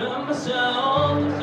Number sound.